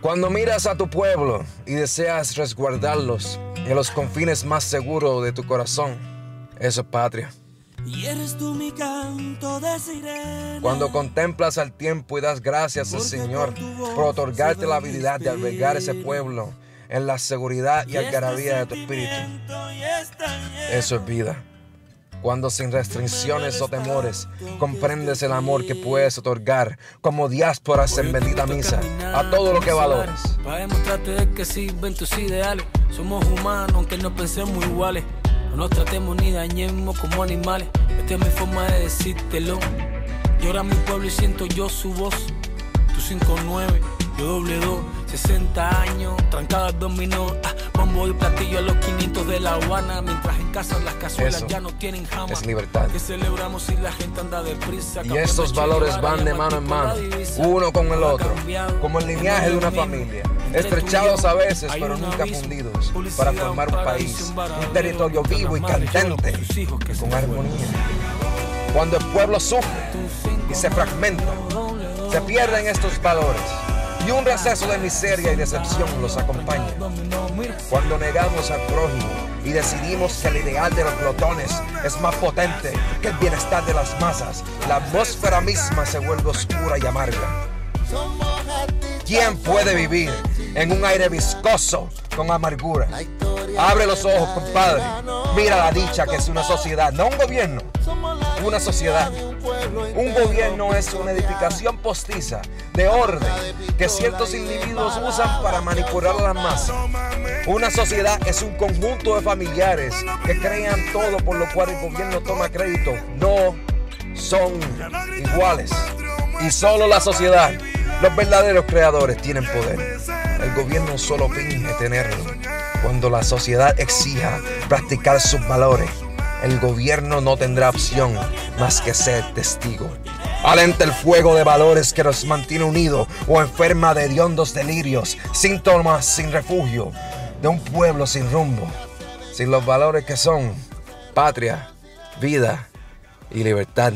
Cuando miras a tu pueblo y deseas resguardarlos en los confines más seguros de tu corazón, eso es patria. Y eres tú mi canto de sirena. Cuando contemplas al tiempo y das gracias al Señor por otorgarte la habilidad de albergar ese pueblo en la seguridad y algarabía de tu espíritu, eso es vida. Cuando sin restricciones o temores comprendes el amor que puedes otorgar como diásporas en bendita misa a todo lo que valores. Para demostrarte que sirven tus ideales. Somos humanos, aunque no pensemos iguales. No nos tratemos ni dañemos como animales. Esta es mi forma de decírtelo. Llora mi pueblo y siento yo su voz. Tu 59, yo doble 2, 60 años, trancada al dominó. Ah, bombo y platillo a los 500 de La Habana. Mientras en casa las cazuelas Eso ya no tienen jamás. es libertad. Que celebramos si la gente anda deprisa. Y estos valores van de mano en mano, uno con el otro, como el linaje de una familia, estrechados a veces pero nunca fundidos, para formar un país, un territorio vivo y cantante, con armonía. Cuando el pueblo sufre y se fragmenta, se pierden estos valores y un receso de miseria y decepción los acompaña. Cuando negamos al prójimo y decidimos que el ideal de los glotones es más potente que el bienestar de las masas, la atmósfera misma se vuelve oscura y amarga. ¿Quién puede vivir en un aire viscoso con amargura? Abre los ojos, compadre. Mira la dicha que es una sociedad, no un gobierno, una sociedad. Un gobierno es una edificación postiza de orden que ciertos individuos usan para manipular a las masas. Una sociedad es un conjunto de familiares que crean todo por lo cual el gobierno toma crédito. No son iguales. Y solo la sociedad, los verdaderos creadores tienen poder. El gobierno solo finge tenerlo. Cuando la sociedad exija practicar sus valores, el gobierno no tendrá opción más que ser testigo. Alenta el fuego de valores que nos mantiene unidos o enferma de hediondos delirios, síntomas sin refugio, de un pueblo sin rumbo, sin los valores que son patria, vida y libertad.